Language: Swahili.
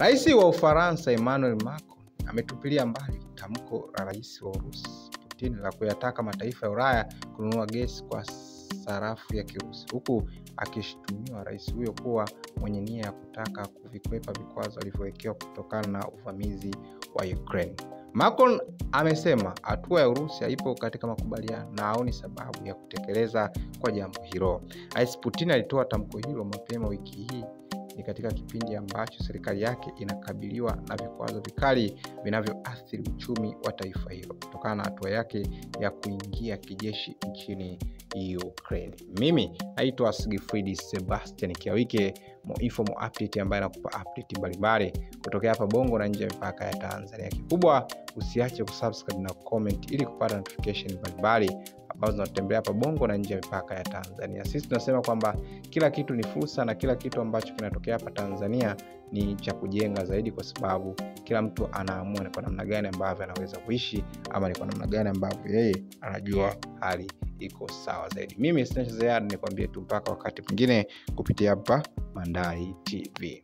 rais wa ufaransa emmanuel macron ametupilia mbali tamko la rais wa urusi putin la kuyataka mataifa ya ulaya kununua gesi kwa sarafu ya kirusi huku akishutumiwa rais huyo kuwa mwenye nia ya kutaka kuvikwepa vikwazo alivyowekewa kutokana na uvamizi wa ukraine. Macron amesema hatua ya urusi haipo katika makubaliano na haoni sababu ya kutekeleza kwa jambo hilo. Rais putin alitoa tamko hilo mapema wiki hii ni katika kipindi ambacho serikali yake inakabiliwa na vikwazo vikali vinavyoathiri uchumi wa taifa hilo kutokana na hatua yake ya kuingia kijeshi nchini ukraine. Mimi naitwa Sigifridi sebastian kiawike moinfo mo update ambaye anakupa update mbalimbali kutokea hapa bongo na nje ya mipaka ya tanzania. Kikubwa usiache kusubscribe na comment ili kupata notification mbalimbali ambazo zinatembea hapa bongo na nje ya mipaka ya tanzania. Sisi tunasema kwamba kila kitu ni fursa na kila kitu ambacho kinatokea hapa tanzania ni cha kujenga zaidi kwa sababu kila mtu anaamua ni kwa namna gani ambavyo anaweza kuishi ama ni kwa namna gani ambavyo yeye anajua hali iko sawa zaidi. Mimi sina cha ziada nikwambie tu mpaka wakati mwingine kupitia hapa mandai tv